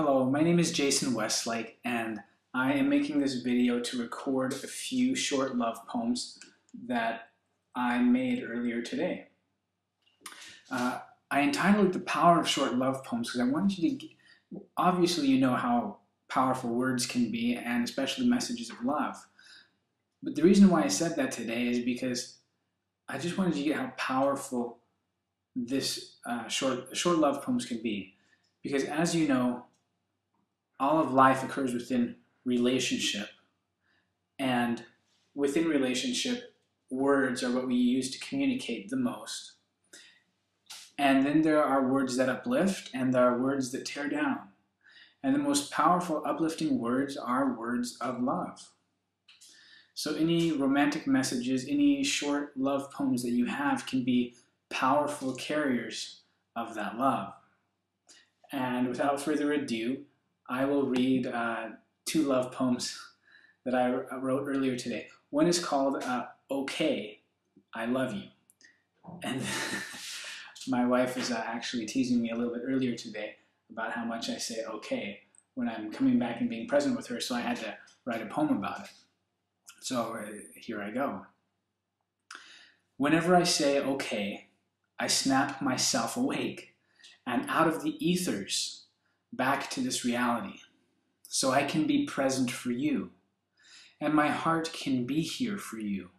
Hello, my name is Jason Westlake and I am making this video to record a few short love poems that I made earlier today. Uh, I entitled The Power of Short Love Poems because I wanted you to, obviously you know how powerful words can be and especially messages of love. But the reason why I said that today is because I just wanted you to get how powerful this uh, short, short love poems can be. Because as you know, all of life occurs within relationship. And within relationship, words are what we use to communicate the most. And then there are words that uplift and there are words that tear down. And the most powerful uplifting words are words of love. So any romantic messages, any short love poems that you have can be powerful carriers of that love. And without further ado, I will read uh, two love poems that I wrote earlier today. One is called uh, Okay, I Love You. And my wife was uh, actually teasing me a little bit earlier today about how much I say okay when I'm coming back and being present with her, so I had to write a poem about it. So uh, here I go. Whenever I say okay, I snap myself awake and out of the ethers back to this reality so I can be present for you and my heart can be here for you.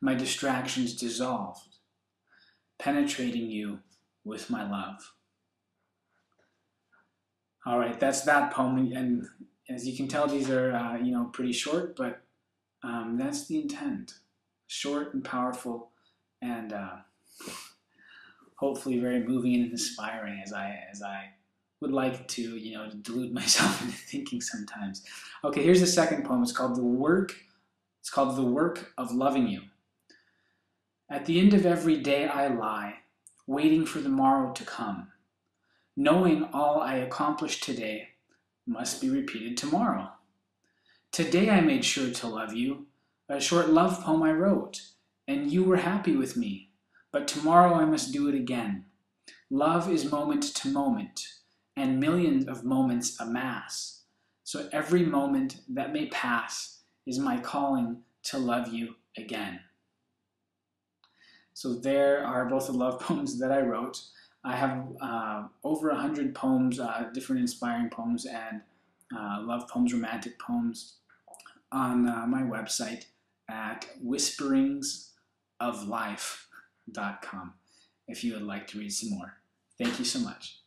My distractions dissolved, penetrating you with my love. All right, that's that poem, and as you can tell, these are uh, you know pretty short, but um, that's the intent: short and powerful, and uh, hopefully very moving and inspiring as I as I would like to, you know, delude myself into thinking sometimes. Okay, here's the second poem. It's called The Work. It's called The Work of Loving You. At the end of every day I lie, waiting for the morrow to come, knowing all I accomplished today must be repeated tomorrow. Today I made sure to love you, a short love poem I wrote, and you were happy with me, but tomorrow I must do it again. Love is moment to moment, and millions of moments amass. So every moment that may pass is my calling to love you again. So there are both the love poems that I wrote. I have uh, over a hundred poems, uh, different inspiring poems and uh, love poems, romantic poems on uh, my website at whisperingsoflife.com if you would like to read some more. Thank you so much.